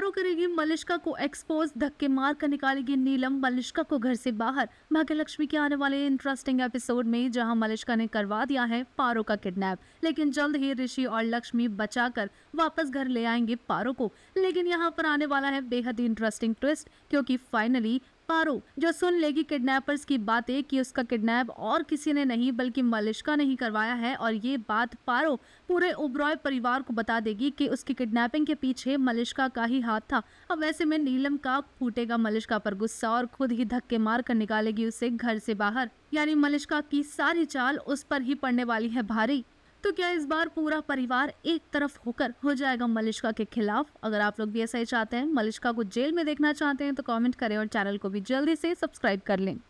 पारो करेगी मलिश्का को एक्सपोज धक्के मार कर निकालेगी नीलम। मलिश्का को घर से बाहर। भाग्य लक्ष्मी के आने वाले इंटरेस्टिंग एपिसोड में जहाँ मलिश्का ने करवा दिया है पारो का किडनैप लेकिन जल्द ही ऋषि और लक्ष्मी बचाकर वापस घर ले आएँगे पारो को। लेकिन यहाँ पर आने वाला है बेहद इंटरेस्टिंग ट्विस्ट क्योंकि फाइनली पारो, जो सुन लेगी किडनैपर्स की बातें कि उसका किडनैप और किसी ने नहीं, बल्कि मलिश्का ने ही करवाया है और ये बात पारो पूरे उब्रॉय परिवार को बता देगी कि उसकी किडनैपिंग के पीछे मलिश्का का ही हाथ था। अब वैसे में नीलम का फूटेगा मलिश्का पर गुस्सा और खुद ही धक्के मार कर निकालेगी उसे घर से बाहर। यानी मलिश्का की सारी चाल उस पर ही पड़ने वाली है भारी। तो क्या इस बार पूरा परिवार एक तरफ़ होकर हो जाएगा मलिश्का के खिलाफ? अगर आप लोग भी ऐसा ही चाहते हैं, मलिश्का को जेल में देखना चाहते हैं तो कमेंट करें और चैनल को भी जल्दी से सब्सक्राइब कर लें।